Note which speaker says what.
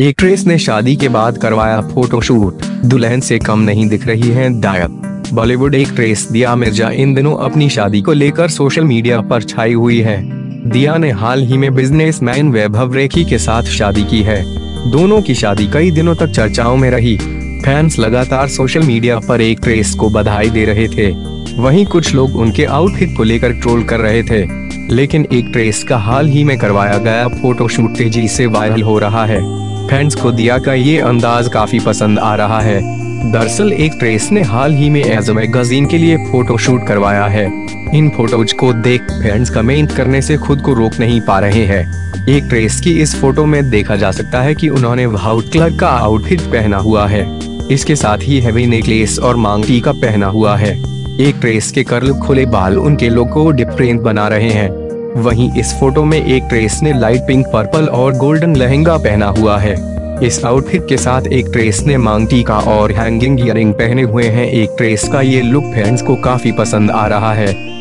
Speaker 1: Actress ने शादी के बाद करवाया फोटोशूट। दुल्हन से कम नहीं दिख रही है दायक। बॉलीवुड एक्ट्रेस दिया मिर्ज़ा इन दिनों अपनी शादी को लेकर सोशल मीडिया पर छाई हुई है। दिया ने हाल ही में बिजनेसमैन वैभव रेखी के साथ शादी की है। दोनों की शादी कई दिनों तक चर्चाओं में रही। फैंस लगातार सोशल मीडिया पर एक्ट्रेस को बधाई दे रहे थे। वहीं कुछ लोग उनके आउटफिट को लेकर ट्रोल कर रहे थे। लेकिन एक्ट्रेस का हाल ही में करवाया गया फोटोशूट तेज़ी से वायरल हो रहा है। फैंस को दिया का ये अंदाज काफ़ी पसंद आ रहा है। दरअसल एक ट्रेस ने हाल ही में एज मैगजीन के लिए फ़ोटो शूट करवाया है। इन फ़ोटोज़ को देख फैंस कमेंट करने से खुद को रोक नहीं पा रहे हैं। एक ट्रेस की इस फ़ोटो में देखा जा सकता है कि उन्होंने वाउट कलर का आउटफिट पहना हुआ है। इसके साथ ही हैवी नेकलेस और मांग टीका पहना हुआ है। एक ट्रेस के कर्ल खुले बाल उनके लोग को डिफरेंट बना रहे हैं। वहीं इस फ़ोटो में एक ट्रेस ने लाइट पिंक, पर्पल और गोल्डन लहंगा पहना हुआ है। इस आउटफिट के साथ एक ट्रेस ने मांग टीका और हैंगिंग इयरिंग पहने हुए हैं। एक ट्रेस का ये लुक फैंस को काफ़ी पसंद आ रहा है।